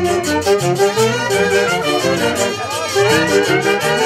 Thank you.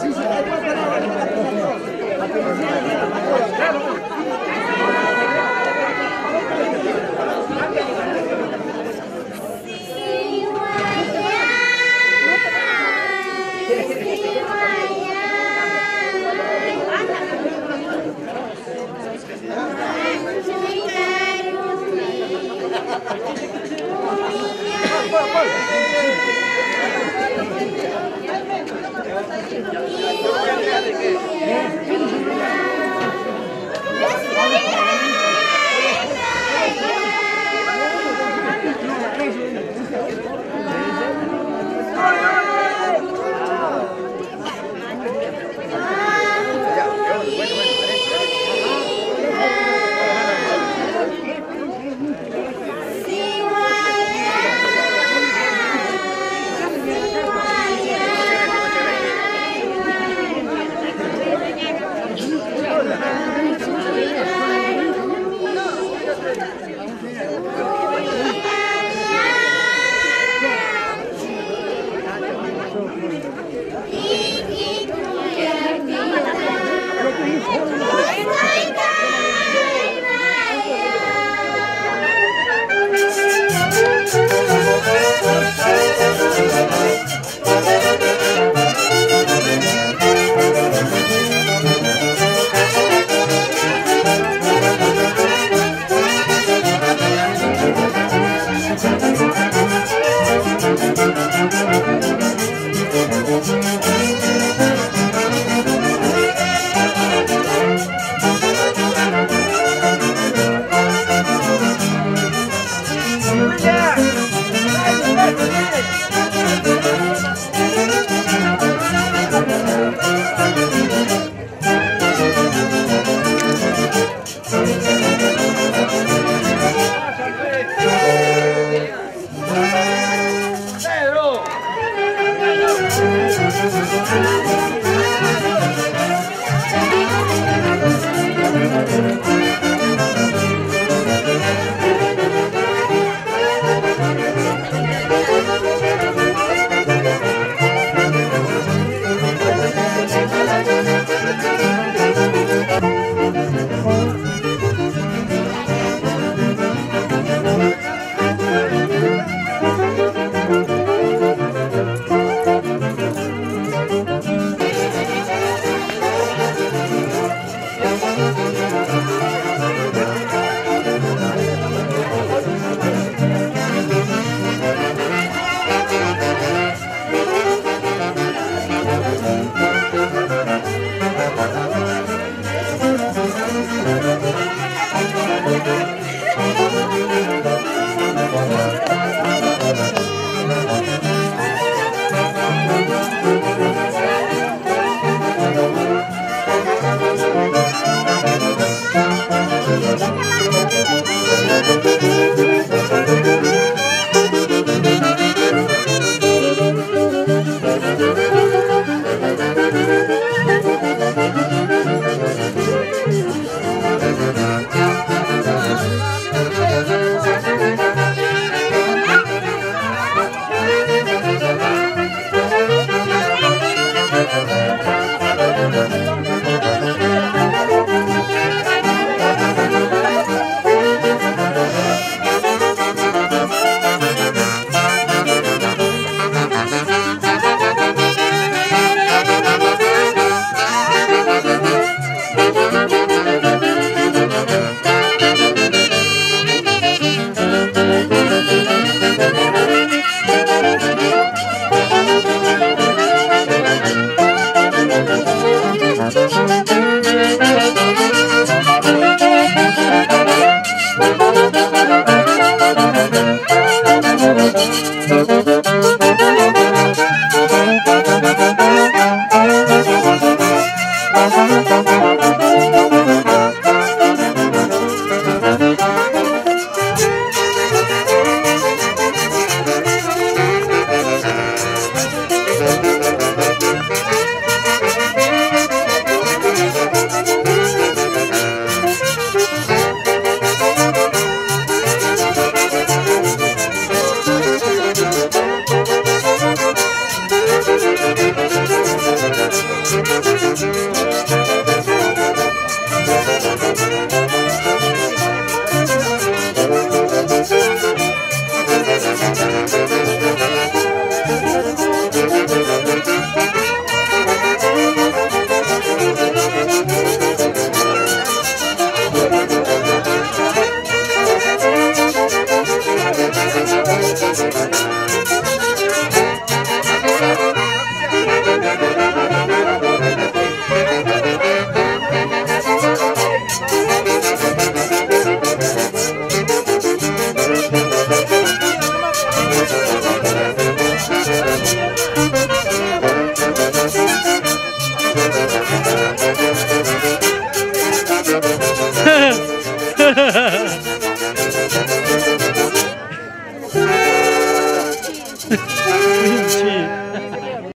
Sí, sí, Yeah.